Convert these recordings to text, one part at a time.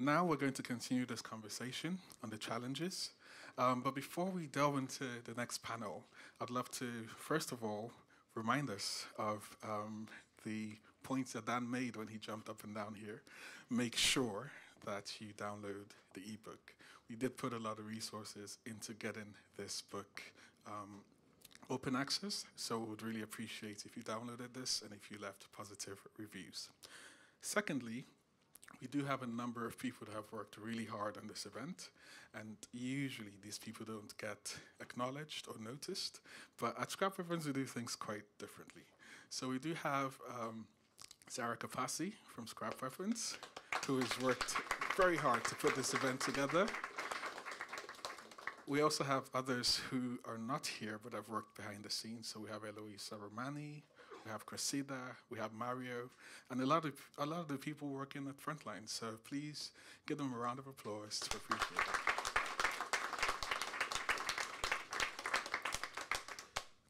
Now we're going to continue this conversation on the challenges. Um, but before we delve into the next panel, I'd love to, first of all, remind us of um, the points that Dan made when he jumped up and down here. Make sure that you download the ebook. We did put a lot of resources into getting this book um, open access, so we would really appreciate if you downloaded this and if you left positive reviews. Secondly, we do have a number of people that have worked really hard on this event, and usually these people don't get acknowledged or noticed, but at Scrap Reference we do things quite differently. So we do have um, Sarah Kapasi from Scrap Reference, who has worked very hard to put this event together. We also have others who are not here but have worked behind the scenes. So we have Eloise Romani, we have Cressida, we have Mario, and a lot of a lot of the people working at Frontline. So please give them a round of applause to appreciate.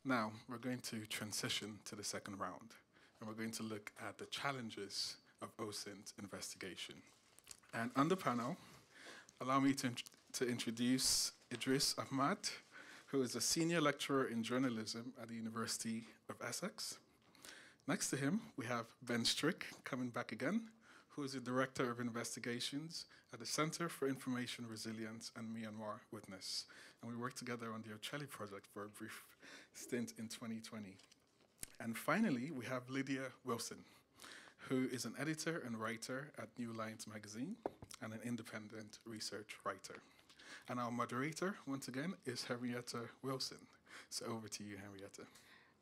Now we're going to transition to the second round, and we're going to look at the challenges of OSINT investigation. And on the panel, allow me to, to introduce Idrees Ahmad, who is a senior lecturer in journalism at the University of Essex. Next to him, we have Ben Strick coming back again, who is the Director of Investigations at the Center for Information Resilience and Myanmar Witness. And we worked together on the Ocelli project for a brief stint in 2020. And finally, we have Lydia Wilson, who is an editor and writer at New Lines magazine and an independent research writer. And our moderator, once again, is Henrietta Wilson. So over to you, Henrietta.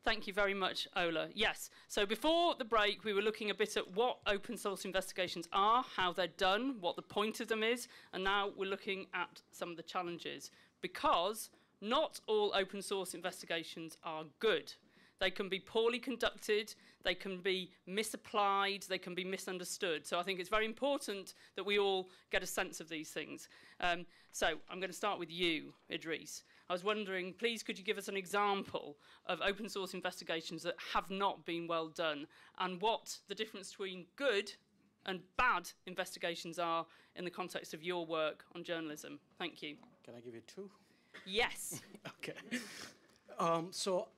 Thank you very much, Ola. Yes, so before the break, we were looking a bit at what open source investigations are, how they're done, what the point of them is, and now we're looking at some of the challenges. Because not all open source investigations are good. They can be poorly conducted, they can be misapplied, they can be misunderstood. So I think it's very important that we all get a sense of these things. Um, so I'm going to start with you, Idrees. I was wondering, please, could you give us an example of open source investigations that have not been well done and what the difference between good and bad investigations are in the context of your work on journalism? Thank you. Can I give you two? Yes. okay. Um, so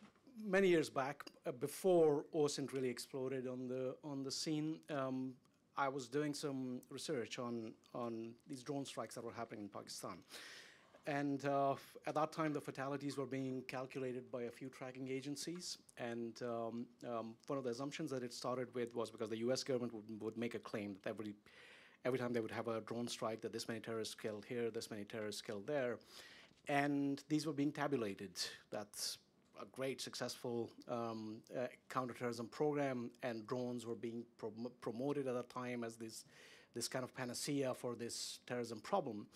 many years back, uh, before OSINT really exploded on the on the scene, um, I was doing some research on on these drone strikes that were happening in Pakistan. And uh, at that time, the fatalities were being calculated by a few tracking agencies. And um, um, one of the assumptions that it started with was because the U.S. government would, would make a claim that every every time they would have a drone strike, that this many terrorists killed here, this many terrorists killed there, and these were being tabulated. That's a great successful um, uh, counterterrorism program, and drones were being prom promoted at that time as this this kind of panacea for this terrorism problem.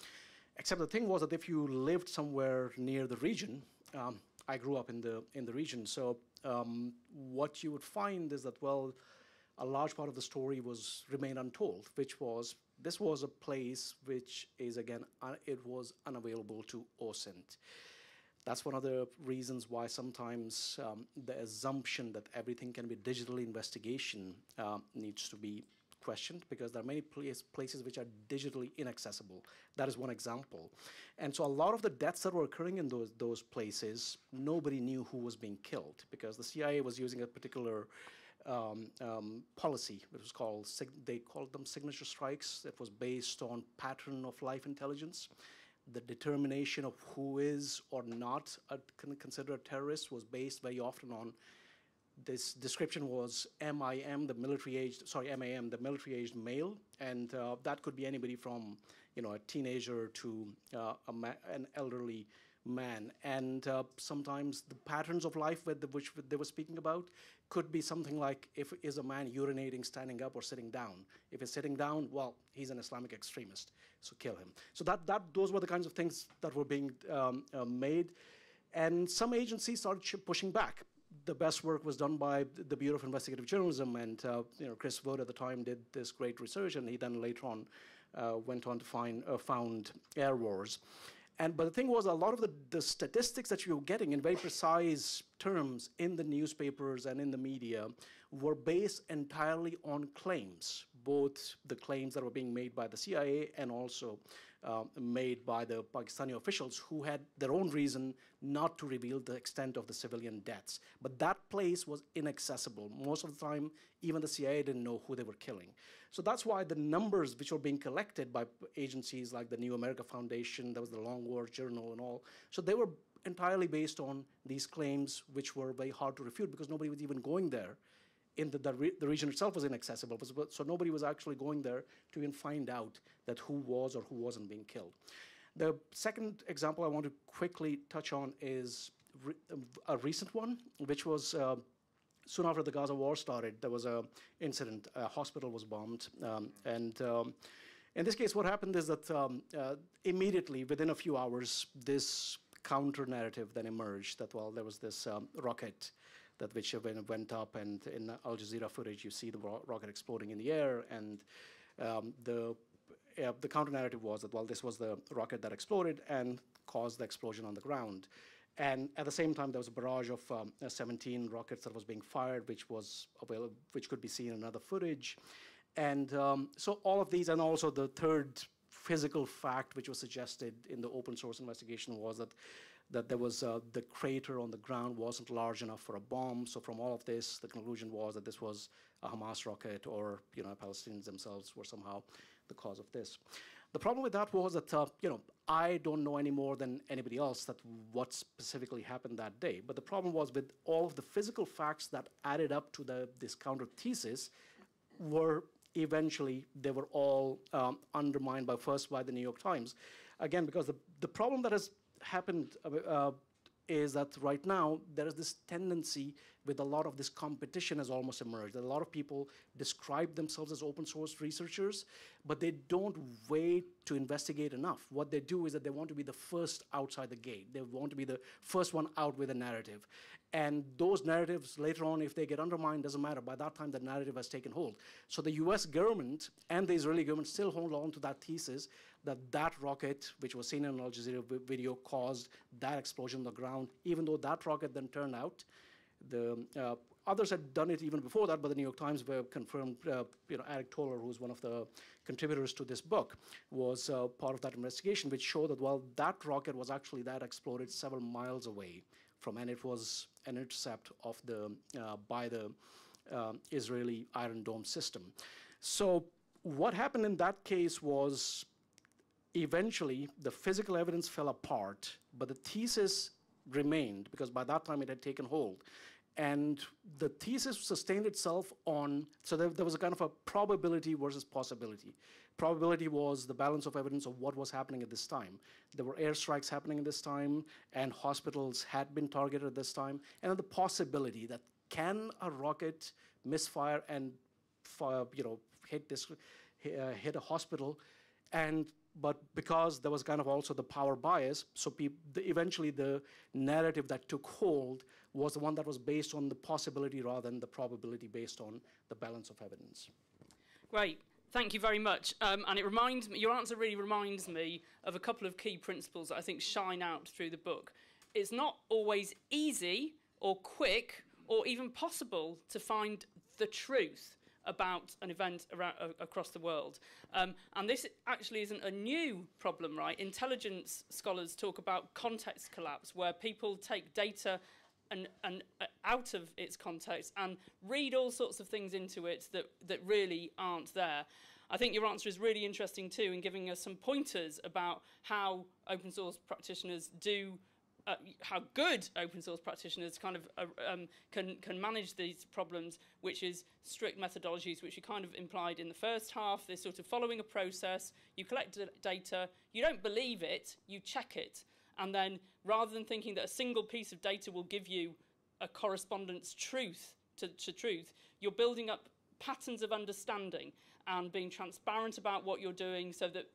Except the thing was that if you lived somewhere near the region, um, I grew up in the in the region, so um, what you would find is that well, a large part of the story was remained untold, which was this was a place which is again it was unavailable to OSINT. That's one of the reasons why sometimes um, the assumption that everything can be digital investigation uh, needs to be questioned because there are many place, places which are digitally inaccessible. That is one example. And so a lot of the deaths that were occurring in those, those places, nobody knew who was being killed because the CIA was using a particular um, um, policy. It was called, they called them signature strikes. It was based on pattern of life intelligence the determination of who is or not a, considered a terrorist was based very often on this description was MIM, the military aged, sorry, MAM, the military aged male, and uh, that could be anybody from, you know, a teenager to uh, an elderly man. And uh, sometimes the patterns of life the, which they were speaking about could be something like if is a man urinating standing up or sitting down. If he's sitting down, well, he's an Islamic extremist, so kill him. So that, that those were the kinds of things that were being um, uh, made. And some agencies started pushing back. The best work was done by the Bureau of Investigative Journalism, and uh, you know Chris Wood at the time did this great research, and he then later on uh, went on to find uh, found Airwars. And, but the thing was, a lot of the, the statistics that you were getting in very precise terms in the newspapers and in the media were based entirely on claims both the claims that were being made by the CIA and also um, made by the Pakistani officials who had their own reason not to reveal the extent of the civilian deaths. But that place was inaccessible. Most of the time, even the CIA didn't know who they were killing. So that's why the numbers which were being collected by agencies like the New America Foundation, there was the Long War Journal and all, so they were entirely based on these claims which were very hard to refute because nobody was even going there in the, the, re the, region itself was inaccessible, so nobody was actually going there to even find out that who was or who wasn't being killed. The second example I want to quickly touch on is re a recent one, which was uh, soon after the Gaza war started, there was an incident, a hospital was bombed, um, and um, in this case, what happened is that um, uh, immediately, within a few hours, this counter narrative then emerged that, well, there was this um, rocket that which went up, and in Al Jazeera footage, you see the ro rocket exploding in the air, and um, the uh, the counter narrative was that well, this was the rocket that exploded and caused the explosion on the ground. And at the same time, there was a barrage of um, uh, 17 rockets that was being fired, which was available, which could be seen in other footage. And um, so all of these, and also the third physical fact which was suggested in the open source investigation was that that there was uh, the crater on the ground wasn't large enough for a bomb. So from all of this, the conclusion was that this was a Hamas rocket, or you know, Palestinians themselves were somehow the cause of this. The problem with that was that uh, you know I don't know any more than anybody else that what specifically happened that day. But the problem was with all of the physical facts that added up to the this counter thesis were eventually they were all um, undermined by first by the New York Times. Again, because the, the problem that has happened uh, uh, is that right now there is this tendency with a lot of this competition has almost emerged. A lot of people describe themselves as open source researchers, but they don't wait to investigate enough. What they do is that they want to be the first outside the gate. They want to be the first one out with a narrative. And those narratives later on, if they get undermined, doesn't matter. By that time, the narrative has taken hold. So the US government and the Israeli government still hold on to that thesis that that rocket, which was seen in an Al Jazeera video, caused that explosion on the ground, even though that rocket then turned out. The uh, others had done it even before that, but the New York Times were confirmed, uh, you know, Eric Toler, who's one of the contributors to this book, was uh, part of that investigation, which showed that, well, that rocket was actually that exploded several miles away from, and it was an intercept of the, uh, by the um, Israeli Iron Dome system. So what happened in that case was eventually the physical evidence fell apart, but the thesis remained because by that time it had taken hold. And the thesis sustained itself on, so there, there was a kind of a probability versus possibility. Probability was the balance of evidence of what was happening at this time. There were airstrikes happening at this time, and hospitals had been targeted at this time. And the possibility that can a rocket misfire and fire, you know, hit this, uh, hit a hospital, and but because there was kind of also the power bias, so eventually the narrative that took hold was the one that was based on the possibility rather than the probability based on the balance of evidence. Great. Thank you very much. Um, and it reminds me, your answer really reminds me of a couple of key principles that I think shine out through the book. It's not always easy or quick or even possible to find the truth about an event around, uh, across the world. Um, and this actually isn't a new problem, right? Intelligence scholars talk about context collapse, where people take data and, and uh, out of its context and read all sorts of things into it that, that really aren't there. I think your answer is really interesting too in giving us some pointers about how open source practitioners do uh, how good open source practitioners kind of uh, um, can, can manage these problems, which is strict methodologies, which you kind of implied in the first half. They're sort of following a process. You collect data. You don't believe it. You check it. And then rather than thinking that a single piece of data will give you a correspondence truth to, to truth, you're building up patterns of understanding and being transparent about what you're doing so that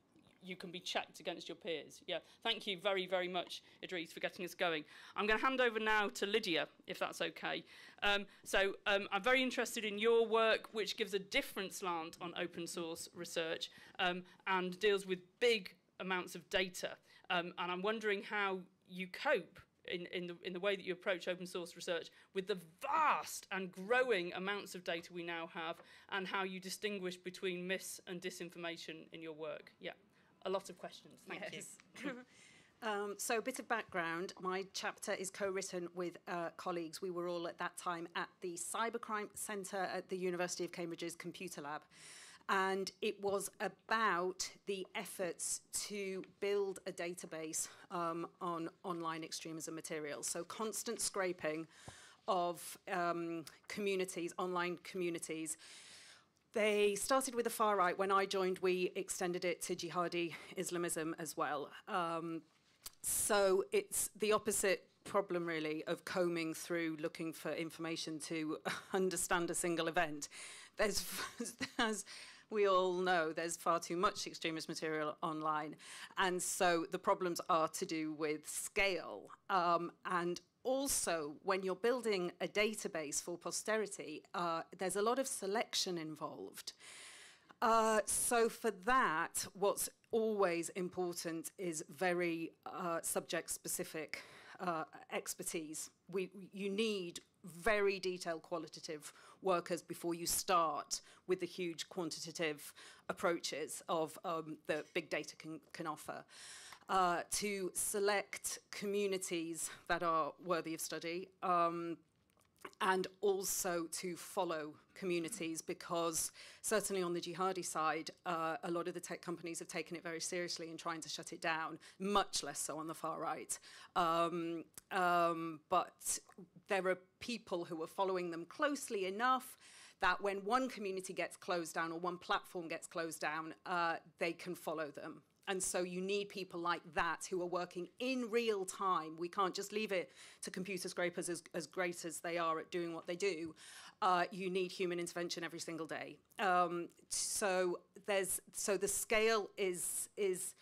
you can be checked against your peers. Yeah, thank you very, very much, Idrees, for getting us going. I'm going to hand over now to Lydia, if that's okay. Um, so um, I'm very interested in your work, which gives a different slant on open source research um, and deals with big amounts of data. Um, and I'm wondering how you cope in, in, the, in the way that you approach open source research with the vast and growing amounts of data we now have and how you distinguish between mis and disinformation in your work. Yeah, a lot of questions. Thank yes. you. Um, so, a bit of background. My chapter is co written with uh, colleagues. We were all at that time at the Cybercrime Centre at the University of Cambridge's Computer Lab and it was about the efforts to build a database um, on online extremism materials. So constant scraping of um, communities, online communities. They started with the far right. When I joined, we extended it to jihadi Islamism as well. Um, so it's the opposite problem really of combing through looking for information to understand a single event. There's, there's we all know there's far too much extremist material online. And so the problems are to do with scale. Um, and also, when you're building a database for posterity, uh, there's a lot of selection involved. Uh, so for that, what's always important is very uh, subject-specific uh, expertise. We, you need very detailed qualitative workers before you start with the huge quantitative approaches of um, that big data can, can offer. Uh, to select communities that are worthy of study, um, and also to follow communities because certainly on the jihadi side, uh, a lot of the tech companies have taken it very seriously in trying to shut it down, much less so on the far right. Um, um, but there are people who are following them closely enough that when one community gets closed down or one platform gets closed down, uh, they can follow them. And so you need people like that who are working in real time. We can't just leave it to computer scrapers as, as great as they are at doing what they do. Uh, you need human intervention every single day. Um, so there's so the scale is is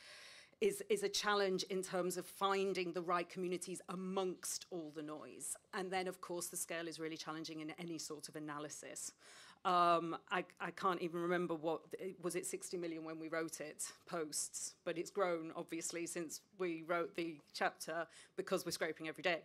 is, is a challenge in terms of finding the right communities amongst all the noise. And then, of course, the scale is really challenging in any sort of analysis. Um, I, I, can't even remember what, was it 60 million when we wrote it, posts, but it's grown obviously since we wrote the chapter because we're scraping every day.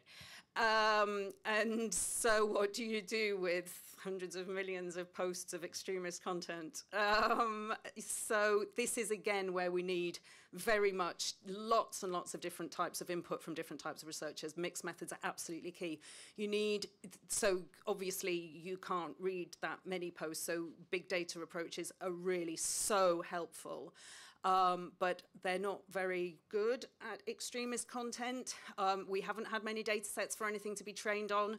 Um, and so what do you do with hundreds of millions of posts of extremist content? Um, so this is again where we need very much lots and lots of different types of input from different types of researchers. Mixed methods are absolutely key. You need, so obviously you can't read that many posts, so big data approaches are really so helpful. Um, but they're not very good at extremist content. Um, we haven't had many data sets for anything to be trained on.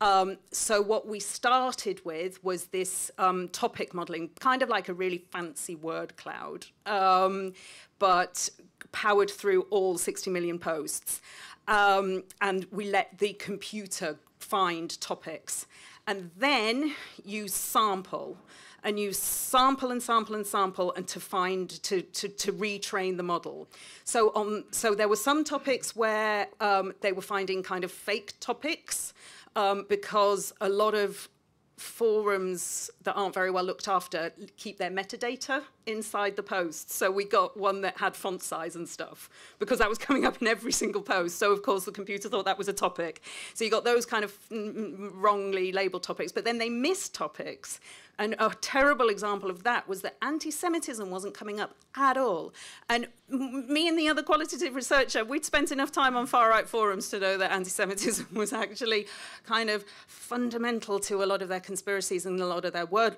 Um, so what we started with was this um, topic modeling, kind of like a really fancy word cloud, um, but powered through all 60 million posts. Um, and we let the computer find topics. And then you sample and you sample and sample and sample and to find to to, to retrain the model so on so there were some topics where um, they were finding kind of fake topics um, because a lot of forums that aren't very well looked after keep their metadata inside the post. So we got one that had font size and stuff because that was coming up in every single post. So of course the computer thought that was a topic. So you got those kind of wrongly labeled topics, but then they missed topics and a terrible example of that was that anti-Semitism wasn't coming up at all. And me and the other qualitative researcher, we'd spent enough time on far-right forums to know that anti-Semitism was actually kind of fundamental to a lot of their conspiracies and a lot of their word,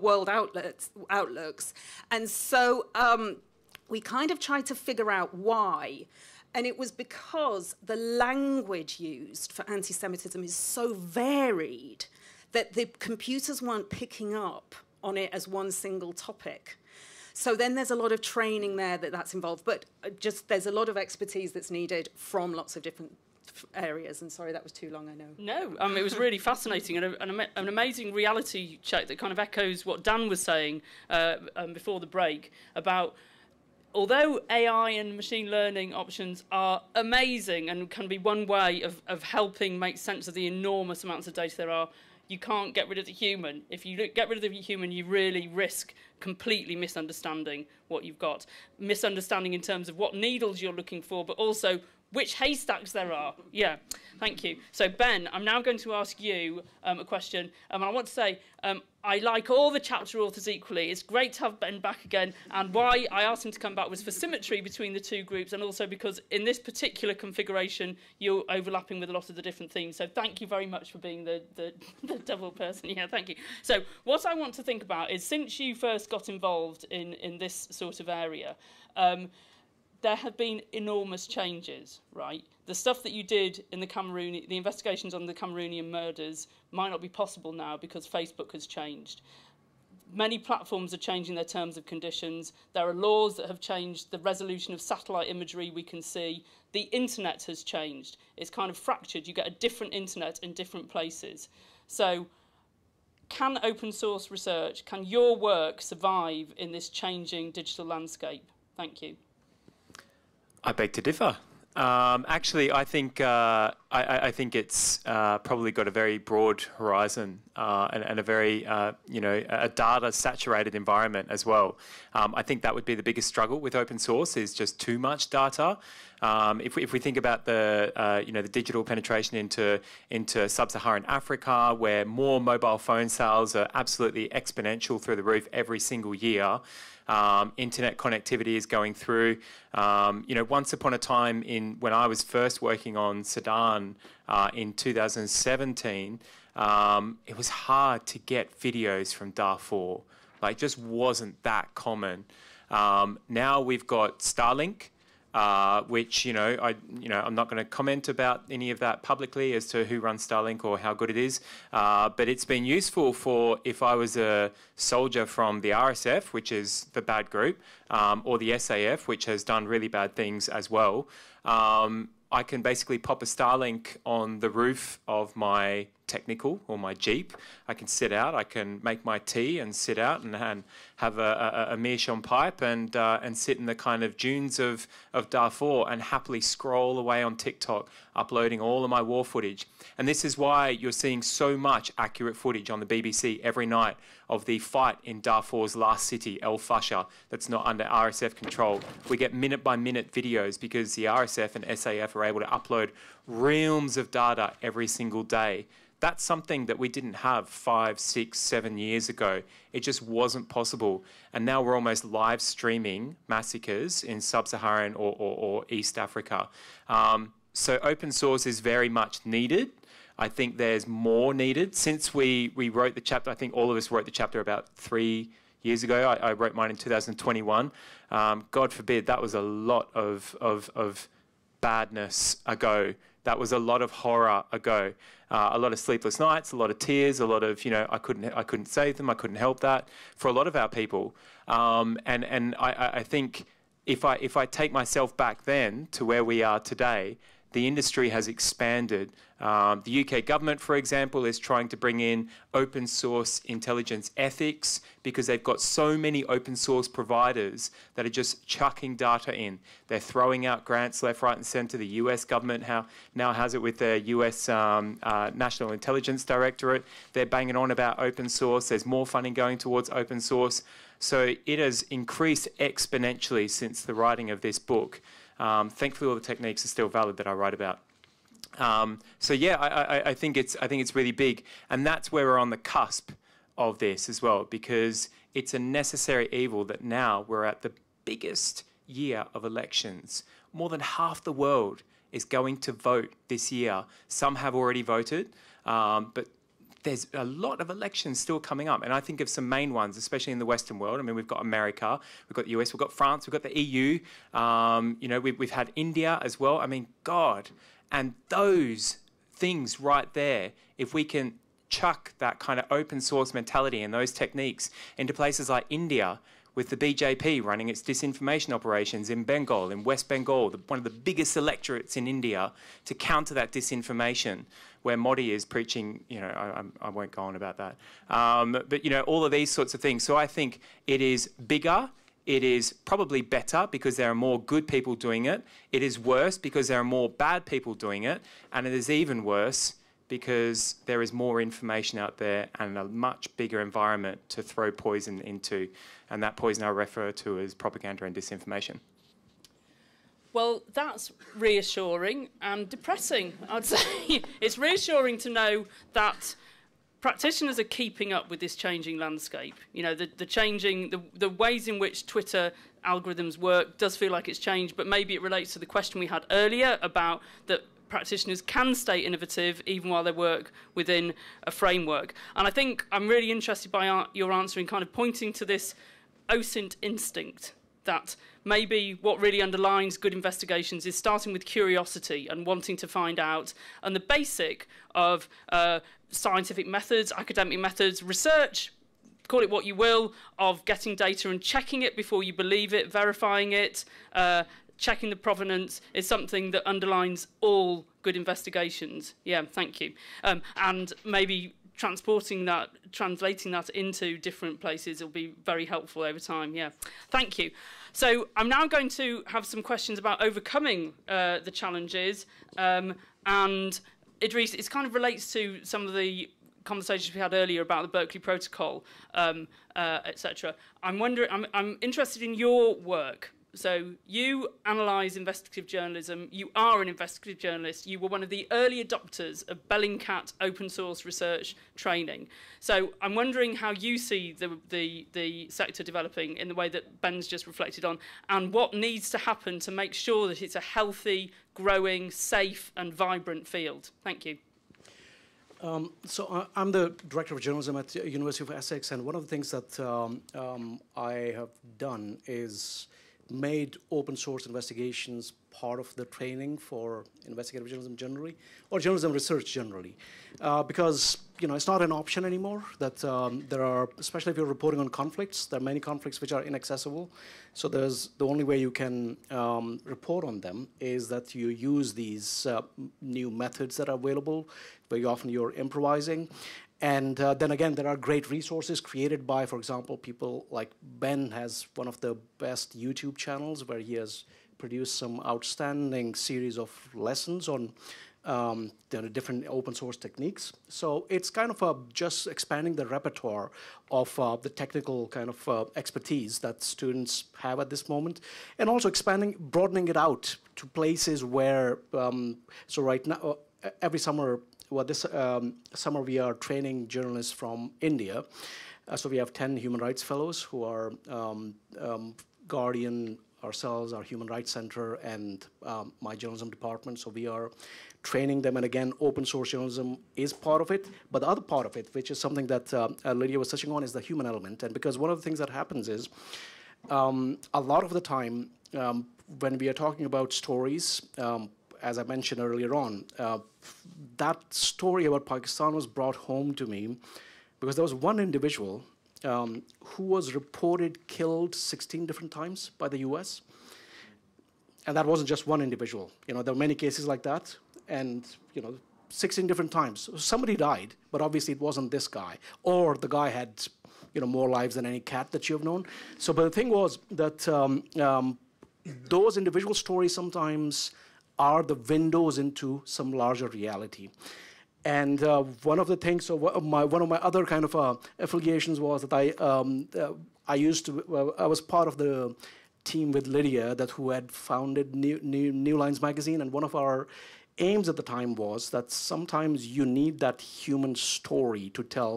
world outlets, outlooks. And so um, we kind of tried to figure out why. And it was because the language used for anti-Semitism is so varied that the computers weren't picking up on it as one single topic. So then there's a lot of training there that that's involved, but uh, just there's a lot of expertise that's needed from lots of different areas. And sorry, that was too long, I know. No, um, it was really fascinating and a, an, an, amazing reality check that kind of echoes what Dan was saying uh, um, before the break about although AI and machine learning options are amazing and can be one way of, of helping make sense of the enormous amounts of data there are, you can't get rid of the human. If you get rid of the human, you really risk completely misunderstanding what you've got. Misunderstanding in terms of what needles you're looking for, but also which haystacks there are. Yeah, thank you. So, Ben, I'm now going to ask you um, a question. Um, and I want to say, um, I like all the chapter authors equally. It's great to have Ben back again. And why I asked him to come back was for symmetry between the two groups, and also because in this particular configuration, you're overlapping with a lot of the different themes. So, thank you very much for being the, the, the double person. Yeah, thank you. So, what I want to think about is since you first got involved in, in this sort of area, um, there have been enormous changes, right? The stuff that you did in the Cameroon, the investigations on the Cameroonian murders might not be possible now because Facebook has changed. Many platforms are changing their terms of conditions. There are laws that have changed the resolution of satellite imagery we can see. The internet has changed. It's kind of fractured. You get a different internet in different places. So can open source research, can your work survive in this changing digital landscape? Thank you. I beg to differ. Um, actually, I think uh, I, I, think it's uh, probably got a very broad horizon uh, and, and, a very uh, you know a data saturated environment as well. Um, I think that would be the biggest struggle with open source is just too much data. Um, if, we, if we think about the uh, you know the digital penetration into into sub-Saharan Africa, where more mobile phone sales are absolutely exponential through the roof every single year. Um, internet connectivity is going through. Um, you know, once upon a time, in when I was first working on Sudan uh, in 2017, um, it was hard to get videos from Darfur. Like, just wasn't that common. Um, now we've got Starlink uh, which you know I you know I'm not going to comment about any of that publicly as to who runs Starlink or how good it is, uh, but it's been useful for if I was a soldier from the RSF, which is the bad group, um, or the SAF, which has done really bad things as well. Um, I can basically pop a Starlink on the roof of my technical or my Jeep. I can sit out, I can make my tea and sit out and, and have a, a, a meerschaum pipe and, uh, and sit in the kind of dunes of, of Darfur and happily scroll away on TikTok, uploading all of my war footage. And this is why you're seeing so much accurate footage on the BBC every night of the fight in Darfur's last city, El Fasher, that's not under RSF control. We get minute by minute videos because the RSF and SAF are able to upload realms of data every single day that's something that we didn't have five, six, seven years ago. It just wasn't possible. And now we're almost live streaming massacres in sub Saharan or, or, or, East Africa. Um, so open source is very much needed. I think there's more needed. Since we, we wrote the chapter, I think all of us wrote the chapter about three years ago. I, I wrote mine in 2021. Um, God forbid, that was a lot of, of, of badness ago. That was a lot of horror ago uh, a lot of sleepless nights, a lot of tears, a lot of you know I couldn't I couldn't save them, I couldn't help that for a lot of our people, um, and and I, I think if I if I take myself back then to where we are today, the industry has expanded. Um, the UK government, for example, is trying to bring in open source intelligence ethics because they've got so many open source providers that are just chucking data in. They're throwing out grants left, right, and center. The US government how, now has it with the US um, uh, National Intelligence Directorate. They're banging on about open source. There's more funding going towards open source. So it has increased exponentially since the writing of this book. Um, thankfully, all the techniques are still valid that I write about. Um, so yeah, I, I, I, think it's I think it's really big, and that's where we're on the cusp of this as well, because it's a necessary evil that now we're at the biggest year of elections. More than half the world is going to vote this year. Some have already voted, um, but there's a lot of elections still coming up. And I think of some main ones, especially in the Western world. I mean, we've got America, we've got the US, we've got France, we've got the EU. Um, you know, we've, we've had India as well. I mean, God. And those things right there, if we can chuck that kind of open source mentality and those techniques into places like India, with the BJP running its disinformation operations in Bengal, in West Bengal, the, one of the biggest electorates in India, to counter that disinformation where Modi is preaching, you know, I, I won't go on about that. Um, but, you know, all of these sorts of things. So I think it is bigger. It is probably better because there are more good people doing it. It is worse because there are more bad people doing it. And it is even worse because there is more information out there and a much bigger environment to throw poison into. And that poison I refer to as propaganda and disinformation. Well, that's reassuring and depressing, I'd say. it's reassuring to know that practitioners are keeping up with this changing landscape. You know, the, the changing, the, the ways in which Twitter algorithms work does feel like it's changed, but maybe it relates to the question we had earlier about that practitioners can stay innovative even while they work within a framework. And I think I'm really interested by your answer in kind of pointing to this OSINT instinct that maybe what really underlines good investigations is starting with curiosity and wanting to find out, and the basic of uh, scientific methods, academic methods, research, call it what you will, of getting data and checking it before you believe it, verifying it, uh, checking the provenance is something that underlines all good investigations. Yeah, thank you. Um, and maybe transporting that, translating that into different places will be very helpful over time. Yeah, thank you. So I'm now going to have some questions about overcoming uh, the challenges. Um, and Idrees, it kind of relates to some of the conversations we had earlier about the Berkeley Protocol, um, uh, etc. I'm wondering, I'm, I'm interested in your work so you analyse investigative journalism. You are an investigative journalist. You were one of the early adopters of Bellingcat open source research training. So I'm wondering how you see the, the, the sector developing in the way that Ben's just reflected on, and what needs to happen to make sure that it's a healthy, growing, safe, and vibrant field. Thank you. Um, so uh, I'm the director of journalism at the University of Essex, and one of the things that um, um, I have done is made open source investigations part of the training for investigative journalism generally, or journalism research generally, uh, because you know it's not an option anymore. That um, there are, especially if you're reporting on conflicts, there are many conflicts which are inaccessible. So there's the only way you can um, report on them is that you use these uh, new methods that are available. Very often you're improvising, and uh, then again, there are great resources created by, for example, people like Ben has one of the best YouTube channels where he has produced some outstanding series of lessons on um, different open source techniques. So it's kind of uh, just expanding the repertoire of uh, the technical kind of uh, expertise that students have at this moment, and also expanding, broadening it out to places where. Um, so right now, uh, every summer well, this um, summer we are training journalists from India. Uh, so we have 10 human rights fellows who are um, um, Guardian, ourselves, our Human Rights Center, and um, my journalism department. So we are training them. And again, open source journalism is part of it. But the other part of it, which is something that uh, uh Lydia was touching on, is the human element. And because one of the things that happens is um, a lot of the time um, when we are talking about stories, um, as I mentioned earlier on, uh, that story about Pakistan was brought home to me because there was one individual um, who was reported killed 16 different times by the US. And that wasn't just one individual. You know, there were many cases like that. And, you know, 16 different times. Somebody died, but obviously it wasn't this guy. Or the guy had, you know, more lives than any cat that you have known. So, but the thing was that um, um, those individual stories sometimes are the windows into some larger reality. And uh, one of the things, so my, one of my other kind of uh, affiliations was that I, um, uh, I used to, I was part of the team with Lydia that who had founded New, New, New Lines magazine, and one of our aims at the time was that sometimes you need that human story to tell,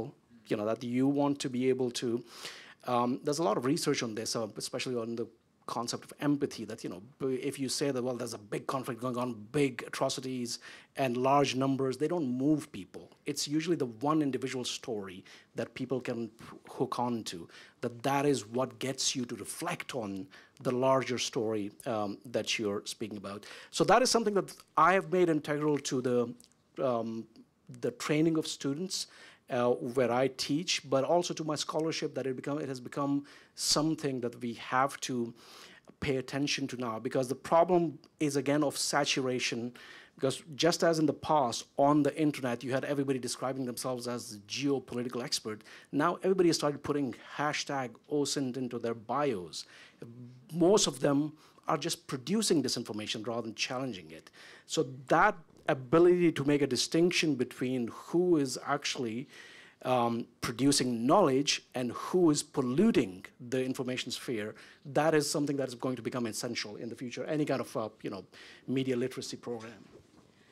you know, that you want to be able to. Um, there's a lot of research on this, uh, especially on the concept of empathy that you know if you say that well there's a big conflict going on big atrocities and large numbers they don't move people. It's usually the one individual story that people can hook on to that that is what gets you to reflect on the larger story um, that you're speaking about. So that is something that i have made integral to the um, the training of students uh, where I teach, but also to my scholarship that it become it has become something that we have to pay attention to now. Because the problem is again of saturation. Because just as in the past on the internet you had everybody describing themselves as geopolitical expert now everybody has started putting hashtag osint into their bios. Most of them are just producing disinformation rather than challenging it. So that ability to make a distinction between who is actually um, producing knowledge and who is polluting the information sphere, that is something that is going to become essential in the future. Any kind of uh, you know media literacy program.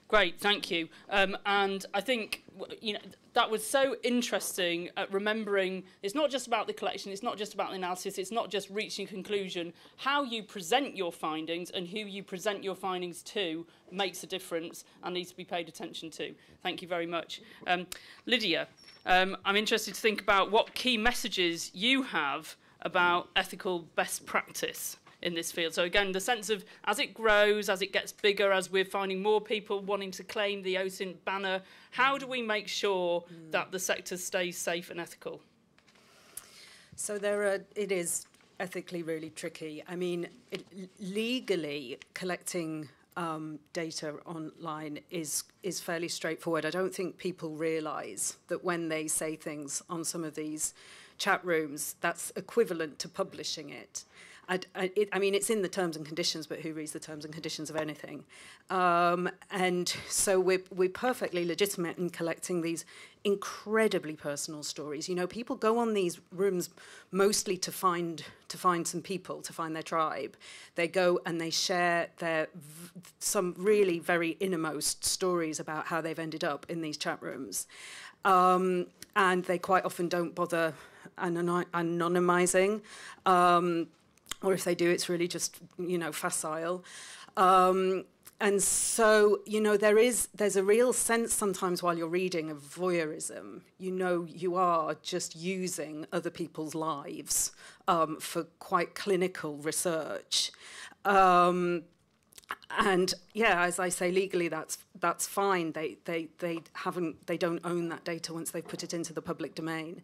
Great, thank you. Um, and I think you know that was so interesting at remembering it's not just about the collection, it's not just about the analysis, it's not just reaching conclusion. How you present your findings and who you present your findings to makes a difference and needs to be paid attention to. Thank you very much. Um, Lydia, um, I'm interested to think about what key messages you have about ethical best practice in this field. So again, the sense of as it grows, as it gets bigger, as we're finding more people wanting to claim the OSINT banner, how do we make sure mm. that the sector stays safe and ethical? So there are, it is ethically really tricky. I mean, it, legally collecting um, data online is is fairly straightforward. I don't think people realise that when they say things on some of these chat rooms, that's equivalent to publishing it. I, I, it, I, mean, it's in the terms and conditions, but who reads the terms and conditions of anything? Um, and so we're, we're perfectly legitimate in collecting these incredibly personal stories. You know, people go on these rooms mostly to find to find some people, to find their tribe. They go and they share their some really very innermost stories about how they've ended up in these chat rooms, um, and they quite often don't bother anonymizing. Um, or if they do, it's really just you know facile. Um, and so you know there is there's a real sense sometimes while you're reading of voyeurism. You know you are just using other people's lives um, for quite clinical research. Um, and yeah, as I say, legally that's that's fine. They they they haven't they don't own that data once they've put it into the public domain.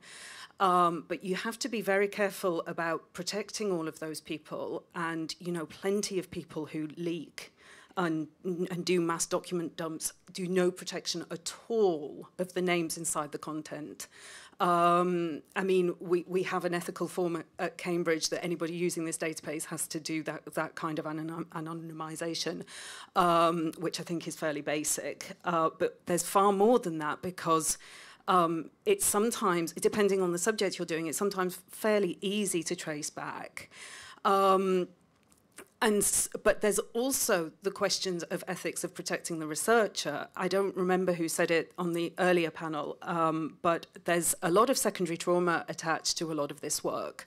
Um, but you have to be very careful about protecting all of those people. And, you know, plenty of people who leak and, and do mass document dumps do no protection at all of the names inside the content. Um, I mean, we, we have an ethical form at, at, Cambridge that anybody using this database has to do that, that kind of anonym, anonymization, um, which I think is fairly basic. Uh, but there's far more than that because um, it's sometimes, depending on the subject you're doing, it's sometimes fairly easy to trace back. Um, and but there's also the questions of ethics of protecting the researcher. I don't remember who said it on the earlier panel, um, but there's a lot of secondary trauma attached to a lot of this work,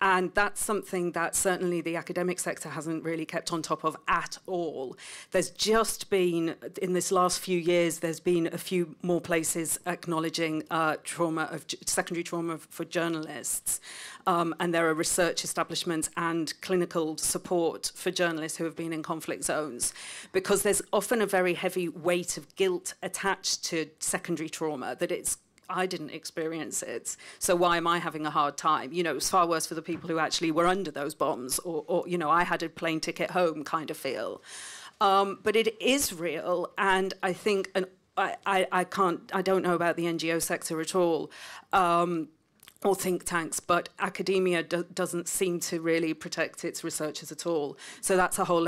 and that's something that certainly the academic sector hasn't really kept on top of at all. There's just been, in this last few years, there's been a few more places acknowledging uh, trauma of secondary trauma for journalists. Um, and there are research establishments and clinical support for journalists who have been in conflict zones because there's often a very heavy weight of guilt attached to secondary trauma that it's I didn't experience it. So why am I having a hard time? You know, it's far worse for the people who actually were under those bombs, or, or you know, I had a plane ticket home kind of feel. Um, but it is real, and I think, I, I, I, can't, I don't know about the NGO sector at all. Um, or think tanks, but academia do doesn't seem to really protect its researchers at all. So that's a whole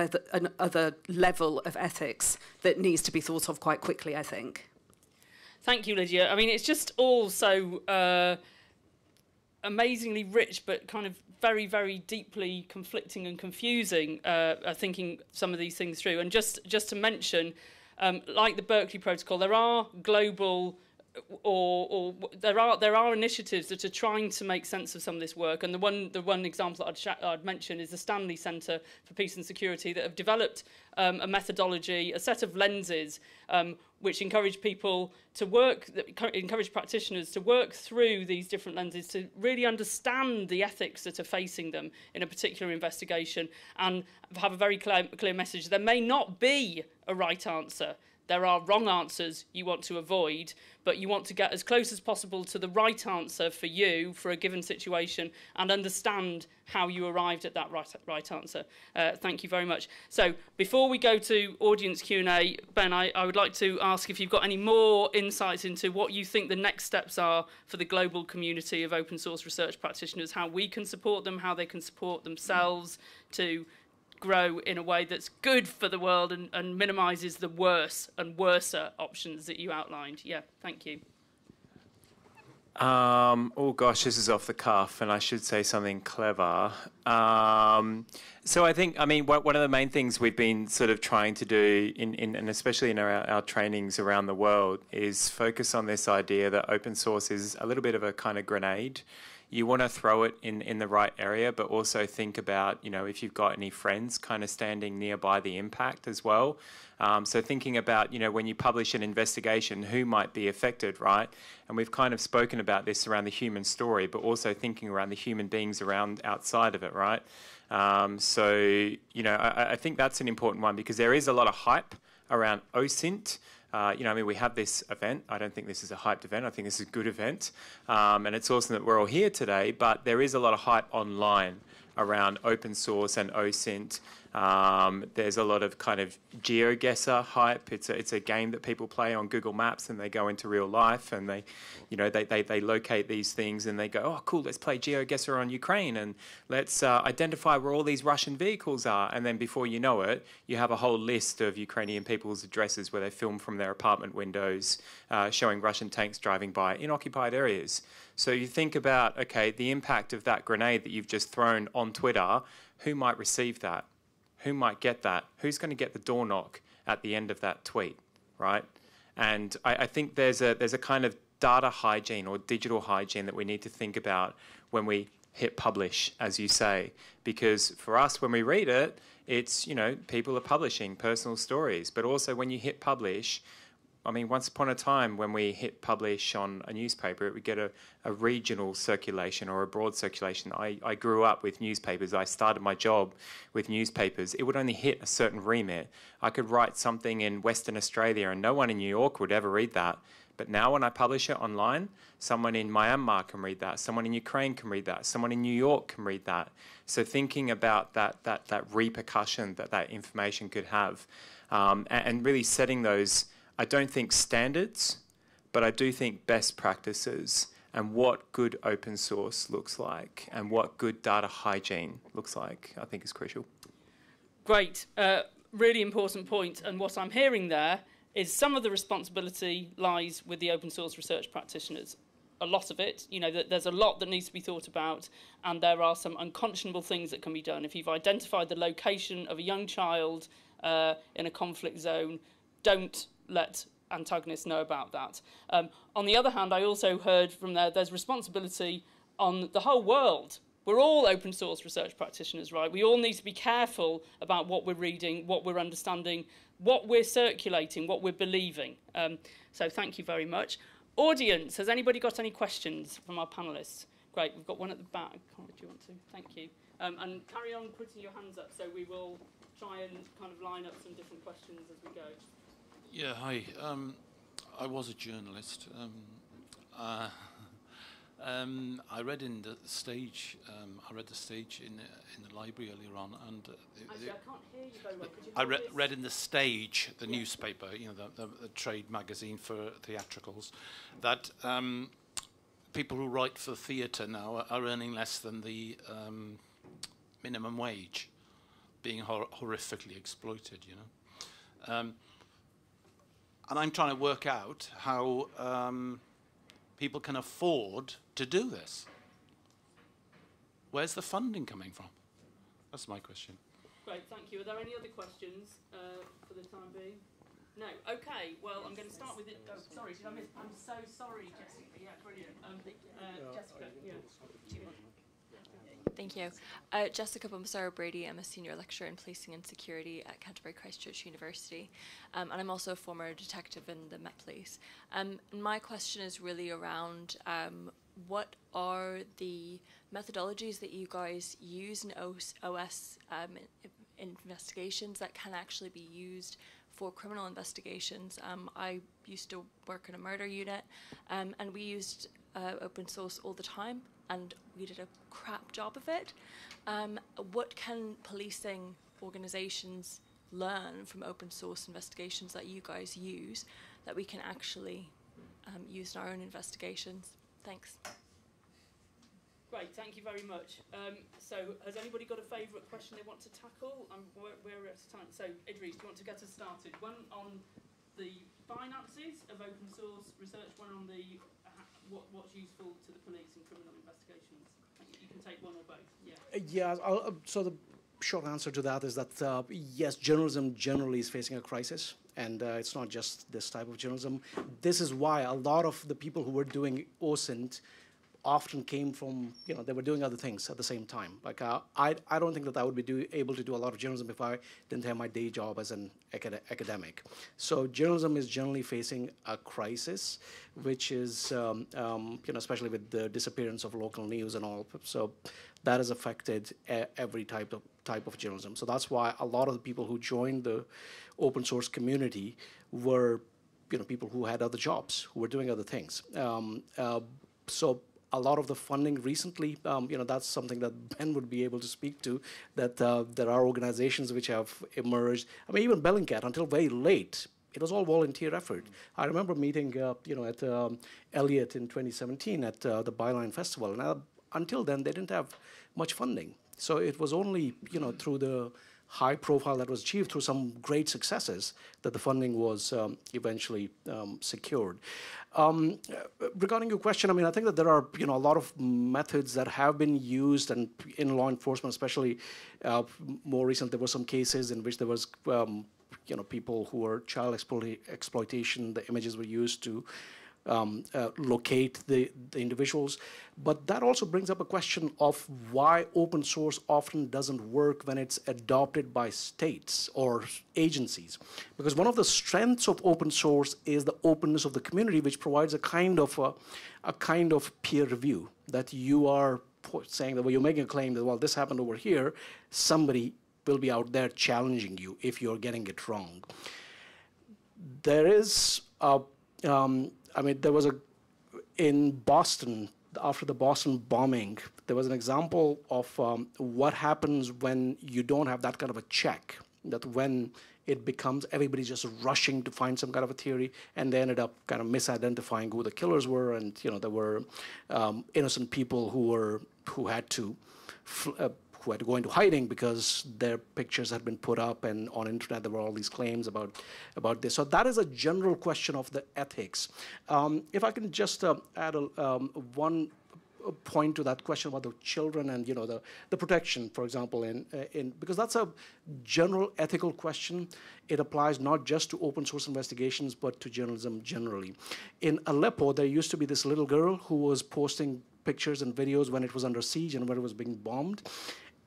other level of ethics that needs to be thought of quite quickly, I think. Thank you, Lydia. I mean, it's just all so uh, amazingly rich, but kind of very, very deeply conflicting and confusing. Uh, uh, thinking some of these things through, and just just to mention, um, like the Berkeley Protocol, there are global or, or there are there are initiatives that are trying to make sense of some of this work. And the one the one example I'd, I'd mention is the Stanley Centre for Peace and Security that have developed um, a methodology, a set of lenses um, which encourage people to work, encourage practitioners to work through these different lenses to really understand the ethics that are facing them in a particular investigation and have a very clear, clear message. There may not be a right answer. There are wrong answers you want to avoid, but you want to get as close as possible to the right answer for you for a given situation and understand how you arrived at that right, right answer. Uh, thank you very much. So before we go to audience Q&A, Ben, I, I would like to ask if you've got any more insights into what you think the next steps are for the global community of open source research practitioners, how we can support them, how they can support themselves to grow in a way that's good for the world and, and minimises the worse and worser options that you outlined. Yeah, thank you. Um, oh gosh, this is off the cuff, and I should say something clever. Um, so I think, I mean, one of the main things we've been sort of trying to do, in, in and especially in our, our trainings around the world, is focus on this idea that open source is a little bit of a kind of grenade. You want to throw it in, in the right area, but also think about, you know, if you've got any friends kind of standing nearby the impact as well. Um, so thinking about, you know, when you publish an investigation, who might be affected, right? And we've kind of spoken about this around the human story, but also thinking around the human beings around outside of it, right? Um, so, you know, I, I, think that's an important one because there is a lot of hype around OSINT. Uh, you know, I mean, we have this event. I don't think this is a hyped event. I think this is a good event. Um, and it's awesome that we're all here today, but there is a lot of hype online around open source and OSINT. Um, there's a lot of kind of GeoGuessr hype. It's a, it's a game that people play on Google Maps and they go into real life and they, you know, they, they, they locate these things and they go, oh, cool, let's play GeoGuessr on Ukraine and let's uh, identify where all these Russian vehicles are. And then before you know it, you have a whole list of Ukrainian people's addresses where they film from their apartment windows uh, showing Russian tanks driving by in occupied areas. So you think about, okay, the impact of that grenade that you've just thrown on Twitter, who might receive that? Who might get that? Who's going to get the door knock at the end of that tweet, right? And I, I, think there's a there's a kind of data hygiene or digital hygiene that we need to think about when we hit publish, as you say, because for us when we read it, it's you know people are publishing personal stories, but also when you hit publish, I mean, once upon a time, when we hit publish on a newspaper, it would get a, a regional circulation or a broad circulation. I, I grew up with newspapers. I started my job with newspapers. It would only hit a certain remit. I could write something in Western Australia, and no one in New York would ever read that. But now, when I publish it online, someone in Myanmar can read that, someone in Ukraine can read that, someone in New York can read that. So, thinking about that, that, that repercussion that that information could have, um, and, and really setting those I don't think standards, but I do think best practices and what good open source looks like and what good data hygiene looks like, I think is crucial. Great. Uh, really important point. And what I'm hearing there is some of the responsibility lies with the open source research practitioners. A lot of it, you know, there's a lot that needs to be thought about, and there are some unconscionable things that can be done. If you've identified the location of a young child uh, in a conflict zone, don't let antagonists know about that. Um, on the other hand, I also heard from there there's responsibility on the whole world. We're all open source research practitioners, right? We all need to be careful about what we're reading, what we're understanding, what we're circulating, what we're believing. Um, so thank you very much. Audience, has anybody got any questions from our panelists? Great, we've got one at the back. do you want to? Thank you. Um, and carry on putting your hands up so we will try and kind of line up some different questions as we go. Yeah, hi. Um, I was a journalist. Um, uh, um, I read in the stage. Um, I read the stage in in the library earlier on, and uh, Actually, I can't hear you very well. I re read in the stage, the yeah. newspaper, you know, the, the, the, trade magazine for theatricals, that um, people who write for theatre now are, are, earning less than the um, minimum wage, being hor horrifically exploited. You know and I'm trying to work out how um, people can afford to do this. Where's the funding coming from? That's my question. Great, thank you. Are there any other questions uh, for the time being? No. Okay. Well, I'm going to start with it. Oh, sorry, did I miss? I'm so sorry, Jessica. Yeah, brilliant. Um, uh, Jessica. Yeah. Thank you. Uh, Jessica Bumsar Brady. I'm a senior lecturer in policing and security at Canterbury Christ Church University, um, and I'm also a former detective in the Met Police. Um, my question is really around um, what are the methodologies that you guys use in OS, OS um, investigations that can actually be used for criminal investigations. Um, I used to work in a murder unit, um, and we used uh, open source all the time and we did a crap job of it. Um, what can policing organisations learn from open source investigations that you guys use that we can actually um, use in our own investigations? Thanks. Great, thank you very much. Um, so, has anybody got a favourite question they want to tackle? We're, we're at time. So, Idrees, do you want to get us started? One on the finances of open source research, one on the what, what's useful to the police in criminal investigations? You can take one or both. Yeah. Yeah, so the short answer to that is that uh, yes, journalism generally is facing a crisis, and uh, it's not just this type of journalism. This is why a lot of the people who were doing OSINT often came from, you know, they were doing other things at the same time. Like, uh, I, I don't think that I would be do, able to do a lot of journalism if I didn't have my day job as an acad- academic. So journalism is generally facing a crisis, which is, um, um, you know, especially with the disappearance of local news and all. So that has affected every type of type of journalism. So that's why a lot of the people who joined the open source community were, you know, people who had other jobs, who were doing other things. Um, uh, so a lot of the funding recently, um, you know, that's something that Ben would be able to speak to. That uh, there are organizations which have emerged. I mean, even Bellingcat, until very late, it was all volunteer effort. I remember meeting, uh, you know, at um, Eliot in 2017 at uh, the Byline Festival, and until then, they didn't have much funding. So it was only, you know, through the high profile that was achieved through some great successes that the funding was um, eventually um, secured. Um, regarding your question, I mean, I think that there are you know a lot of methods that have been used and in law enforcement, especially uh, more recent, there were some cases in which there was um, you know people who were child exploita- exploitation. The images were used to um, uh, locate the, the individuals. But that also brings up a question of why open source often doesn't work when it's adopted by states or agencies. Because one of the strengths of open source is the openness of the community, which provides a kind of a, a kind of peer review that you are saying that well, you're making a claim that well this happened over here, somebody will be out there challenging you if you're getting it wrong. There is a um, I mean, there was a in Boston after the Boston bombing. There was an example of um, what happens when you don't have that kind of a check. That when it becomes everybody's just rushing to find some kind of a theory, and they ended up kind of misidentifying who the killers were, and you know there were um, innocent people who were who had to. Uh, who had to go into hiding because their pictures had been put up and on internet there were all these claims about about this. So that is a general question of the ethics. Um, if I can just uh, add a, um, one point to that question about the children and you know the, the protection, for example, in uh, in because that's a general ethical question. It applies not just to open source investigations but to journalism generally. In Aleppo, there used to be this little girl who was posting pictures and videos when it was under siege and when it was being bombed.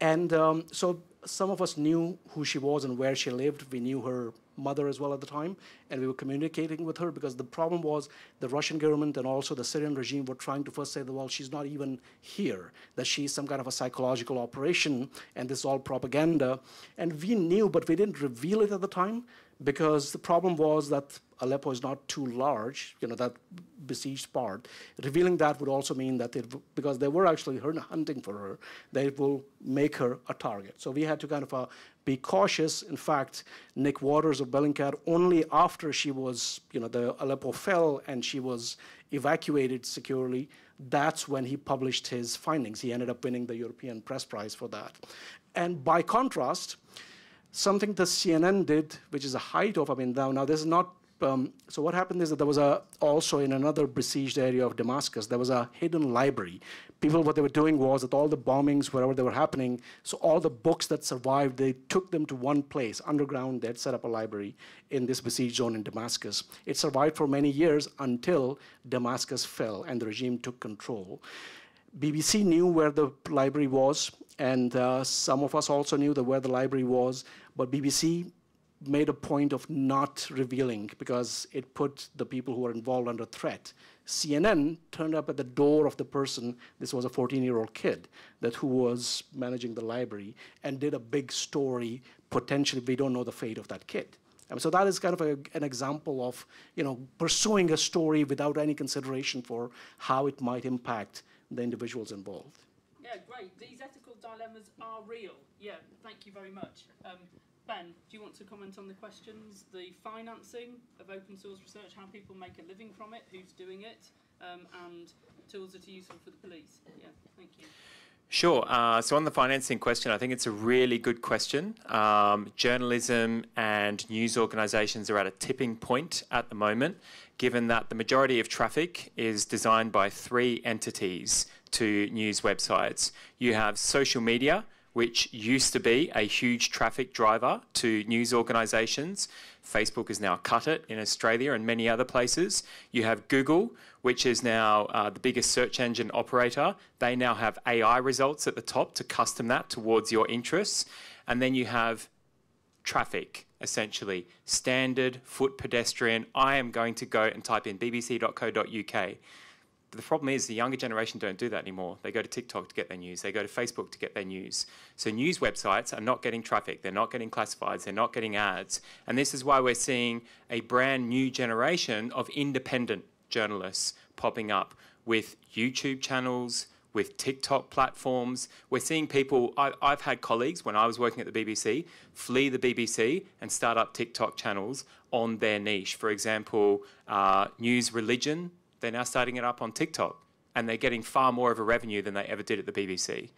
And um, so some of us knew who she was and where she lived. We knew her mother as well at the time, and we were communicating with her because the problem was the Russian government and also the Syrian regime were trying to first say that, well, she's not even here, that she's some kind of a psychological operation, and this is all propaganda. And we knew, but we didn't reveal it at the time because the problem was that Aleppo is not too large, you know, that besieged part. Revealing that would also mean that it, because they were actually hunting for her, they will make her a target. So we had to kind of uh, be cautious. In fact, Nick Waters of Bellingcat, only after she was, you know, the Aleppo fell and she was evacuated securely, that's when he published his findings. He ended up winning the European Press Prize for that. And by contrast, something the CNN did, which is a height of, I mean, now, now this is not, um, so what happened is that there was a, also in another besieged area of Damascus, there was a hidden library. People, what they were doing was that all the bombings, wherever they were happening, so all the books that survived, they took them to one place, underground, they'd set up a library in this besieged zone in Damascus. It survived for many years until Damascus fell and the regime took control. BBC knew where the library was, and uh, some of us also knew that where the library was, but BBC made a point of not revealing because it put the people who were involved under threat. CNN turned up at the door of the person, this was a 14 year old kid, that who was managing the library, and did a big story. Potentially, we don't know the fate of that kid. And so that is kind of a, an example of you know, pursuing a story without any consideration for how it might impact the individuals involved. Yeah, great. These ethical dilemmas are real. Yeah, thank you very much. Um, ben, do you want to comment on the questions, the financing of open source research, how people make a living from it, who's doing it, um, and tools that are useful for the police? Yeah, thank you. Sure. Uh, so on the financing question, I think it's a really good question. Um, journalism and news organisations are at a tipping point at the moment, given that the majority of traffic is designed by three entities to news websites. You have social media, which used to be a huge traffic driver to news organisations. Facebook has now cut it in Australia and many other places. You have Google, which is now uh, the biggest search engine operator. They now have AI results at the top to custom that towards your interests. And then you have traffic, essentially, standard foot pedestrian. I am going to go and type in bbc.co.uk the problem is the younger generation don't do that anymore. They go to TikTok to get their news. They go to Facebook to get their news. So news websites are not getting traffic. They're not getting classifieds. They're not getting ads. And this is why we're seeing a brand new generation of independent journalists popping up with YouTube channels, with TikTok platforms. We're seeing people, I, have had colleagues when I was working at the BBC flee the BBC and start up TikTok channels on their niche. For example, uh, news religion they're now starting it up on TikTok and they're getting far more of a revenue than they ever did at the BBC.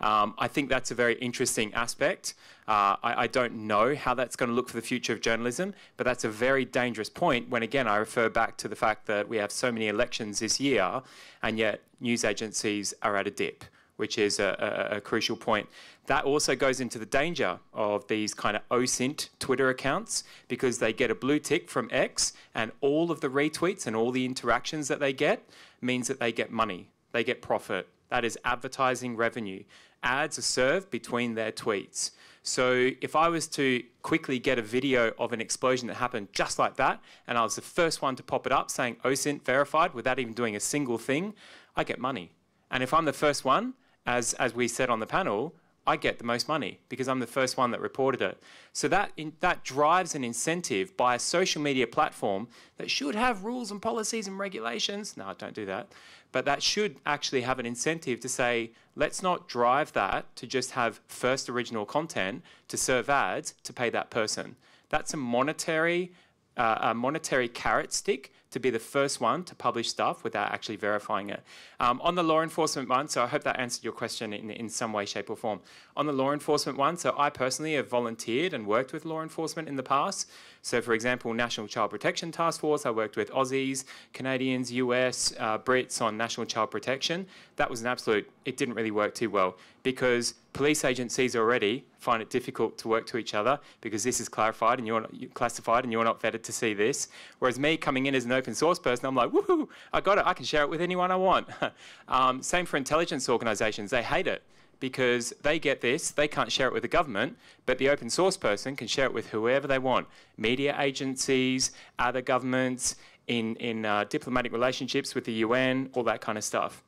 Um, I think that's a very interesting aspect. Uh, I, I, don't know how that's going to look for the future of journalism, but that's a very dangerous point when, again, I refer back to the fact that we have so many elections this year and yet news agencies are at a dip which is a, a, a, crucial point. That also goes into the danger of these kind of OSINT Twitter accounts because they get a blue tick from X, and all of the retweets and all the interactions that they get means that they get money, they get profit. That is advertising revenue. Ads are served between their tweets. So if I was to quickly get a video of an explosion that happened just like that, and I was the first one to pop it up saying OSINT verified without even doing a single thing, I get money. And if I'm the first one, as, as we said on the panel, I get the most money because I'm the first one that reported it. So that, in, that drives an incentive by a social media platform that should have rules and policies and regulations. No, don't do that. But that should actually have an incentive to say, let's not drive that to just have first original content to serve ads to pay that person. That's a monetary, uh, a monetary carrot stick to be the first one to publish stuff without actually verifying it. Um, on the law enforcement one, so I hope that answered your question in, in some way, shape, or form. On the law enforcement one, so I personally have volunteered and worked with law enforcement in the past. So, for example, National Child Protection Task Force, I worked with Aussies, Canadians, US, uh, Brits on national child protection. That was an absolute, it didn't really work too well because police agencies already find it difficult to work to each other because this is clarified and you're not, classified and you're not vetted to see this. Whereas me coming in as an open source person, I'm like, woohoo, I got it, I can share it with anyone I want. um, same for intelligence organizations, they hate it because they get this, they can't share it with the government, but the open source person can share it with whoever they want media agencies, other governments, in, in uh, diplomatic relationships with the UN, all that kind of stuff.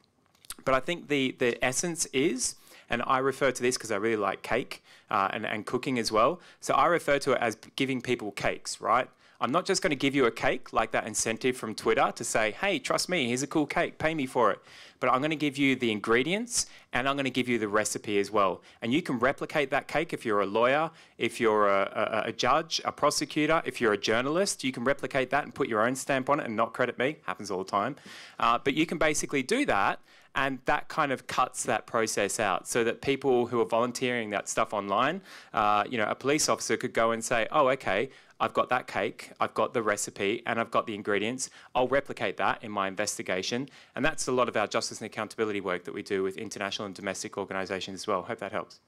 But I think the, the essence is, and I refer to this because I really like cake uh, and, and cooking as well. So I refer to it as giving people cakes, right? I'm not just going to give you a cake like that incentive from Twitter to say, hey, trust me, here's a cool cake, pay me for it. But I'm going to give you the ingredients and I'm going to give you the recipe as well. And you can replicate that cake if you're a lawyer, if you're a, a, a judge, a prosecutor, if you're a journalist, you can replicate that and put your own stamp on it and not credit me. Happens all the time. Uh, but you can basically do that and that kind of cuts that process out so that people who are volunteering that stuff online, uh, you know, a police officer could go and say, oh, okay, I've got that cake, I've got the recipe, and I've got the ingredients. I'll replicate that in my investigation. And that's a lot of our justice and accountability work that we do with international and domestic organisations as well. Hope that helps.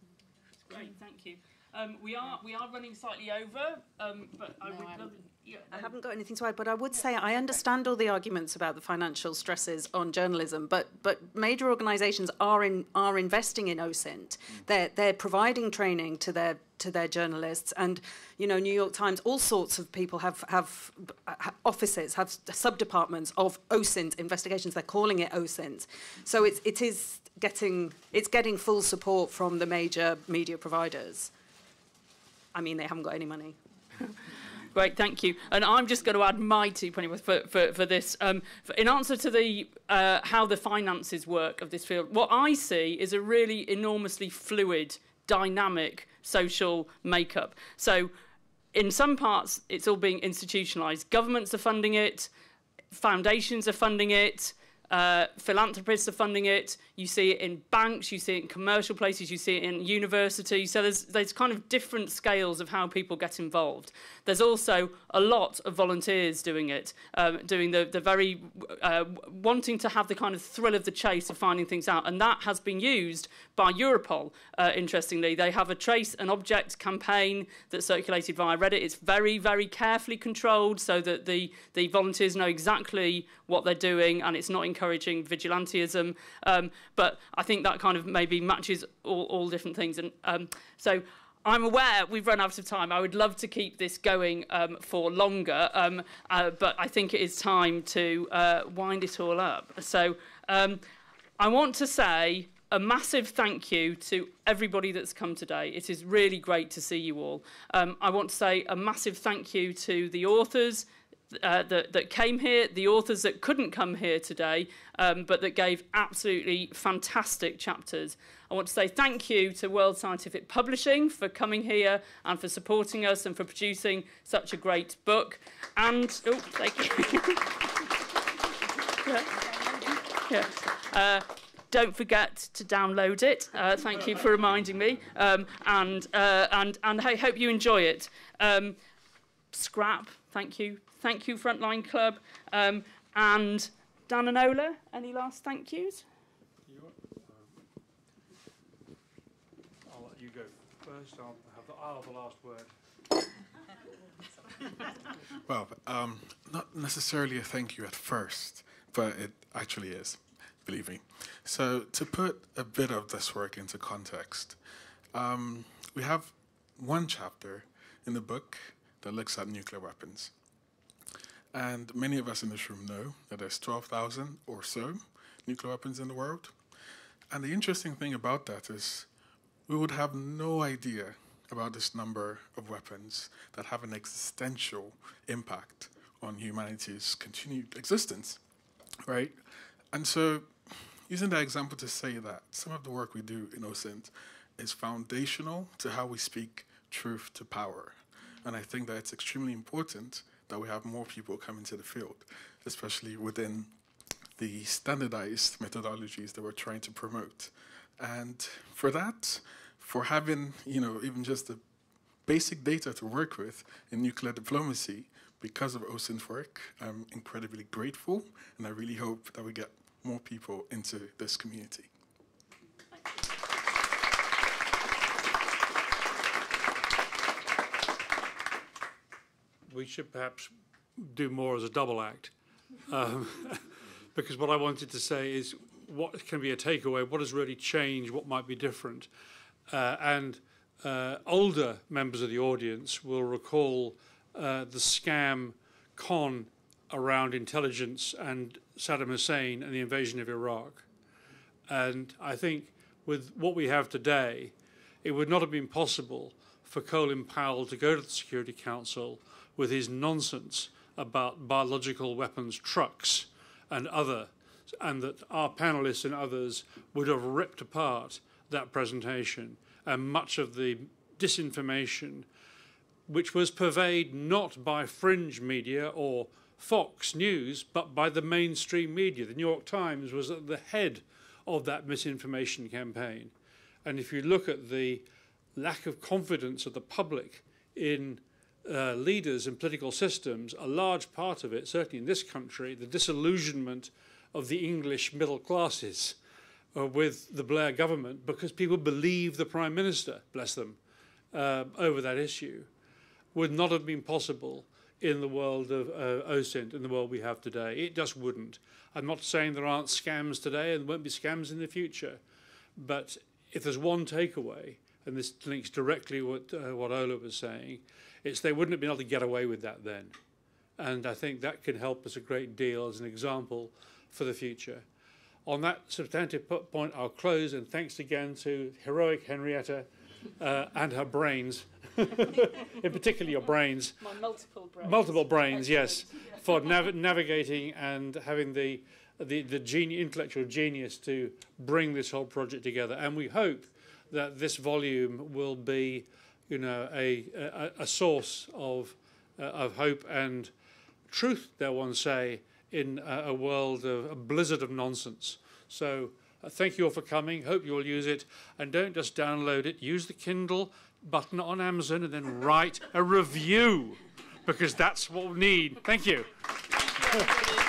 Great, thank you. Um, we are we are running slightly over, um, but I no, would love. Yeah, I haven't got anything to add, but I would say I understand all the arguments about the financial stresses on journalism. But but major organisations are in are investing in OSINT. Mm. They're they're providing training to their to their journalists, and you know New York Times, all sorts of people have have, have offices, have sub departments of OSINT investigations. They're calling it OSINT, so it's it is getting it's getting full support from the major media providers. I mean, they haven't got any money. Great, thank you. And I'm just going to add my two penny for, for, for this. Um, for, in answer to the uh, how the finances work of this field, what I see is a really enormously fluid, dynamic social makeup. So, in some parts, it's all being institutionalized. Governments are funding it, foundations are funding it, uh, philanthropists are funding it, you see it in banks, you see it in commercial places, you see it in universities. So there's, there's kind of different scales of how people get involved. There's also a lot of volunteers doing it, um, doing the, the very, uh, wanting to have the kind of thrill of the chase of finding things out. And that has been used by Europol, uh, interestingly. They have a Trace an Object campaign that's circulated via Reddit. It's very, very carefully controlled so that the, the volunteers know exactly what they're doing and it's not encouraging vigilantism. Um, but I think that kind of maybe matches all, all different things. And um, so I'm aware we've run out of time. I would love to keep this going um, for longer, um, uh, but I think it is time to uh, wind it all up. So um, I want to say a massive thank you to everybody that's come today. It is really great to see you all. Um, I want to say a massive thank you to the authors, uh, that, that came here, the authors that couldn't come here today, um, but that gave absolutely fantastic chapters. I want to say thank you to World Scientific Publishing for coming here and for supporting us and for producing such a great book. And, oh, thank you. yeah. yeah. Uh, don't forget to download it. Uh, thank you for reminding me. Um, and, uh, and, and I hope you enjoy it. Um, scrap, thank you Thank you, Frontline Club. Um, and Dan and Ola, any last thank yous? I'll let you go first. I'll have the, I'll have the last word. well, um, not necessarily a thank you at first, but it actually is, believe me. So, to put a bit of this work into context, um, we have one chapter in the book that looks at nuclear weapons. And many of us in this room know that there's 12,000 or so nuclear weapons in the world. And the interesting thing about that is we would have no idea about this number of weapons that have an existential impact on humanity's continued existence, right? And so, using that example to say that some of the work we do in OSINT is foundational to how we speak truth to power. And I think that it's extremely important that we have more people come into the field, especially within the standardized methodologies that we're trying to promote. And for that, for having, you know, even just the basic data to work with in nuclear diplomacy, because of OSINT work, I'm incredibly grateful, and I really hope that we get more people into this community. We should perhaps do more as a double act. Um, because what I wanted to say is what can be a takeaway, what has really changed, what might be different. Uh, and uh, older members of the audience will recall uh, the scam con around intelligence and Saddam Hussein and the invasion of Iraq. And I think with what we have today, it would not have been possible for Colin Powell to go to the Security Council with his nonsense about biological weapons trucks and other, and that our panelists and others would have ripped apart that presentation and much of the disinformation which was purveyed not by fringe media or Fox News, but by the mainstream media. The New York Times was at the head of that misinformation campaign. And if you look at the lack of confidence of the public in uh, leaders and political systems, a large part of it, certainly in this country, the disillusionment of the English middle classes uh, with the Blair government because people believe the Prime Minister, bless them, uh, over that issue, would not have been possible in the world of uh, OSINT, in the world we have today. It just wouldn't. I'm not saying there aren't scams today and there won't be scams in the future, but if there's one takeaway, and this links directly with uh, what Ola was saying, it's they wouldn't have been able to get away with that then. And I think that can help us a great deal as an example for the future. On that substantive point, I'll close, and thanks again to heroic Henrietta uh, and her brains, in particular your brains. My multiple brains. Multiple brains, yes, for nav navigating and having the, the, the geni intellectual genius to bring this whole project together. And we hope that this volume will be you know, a, a, a source of, uh, of hope and truth, dare one say, in a, a world of a blizzard of nonsense. So Uh, thank you all for coming. Hope you will use it. And don't just download it. Use the Kindle button on Amazon and then write a review because that's what we need. Thank you.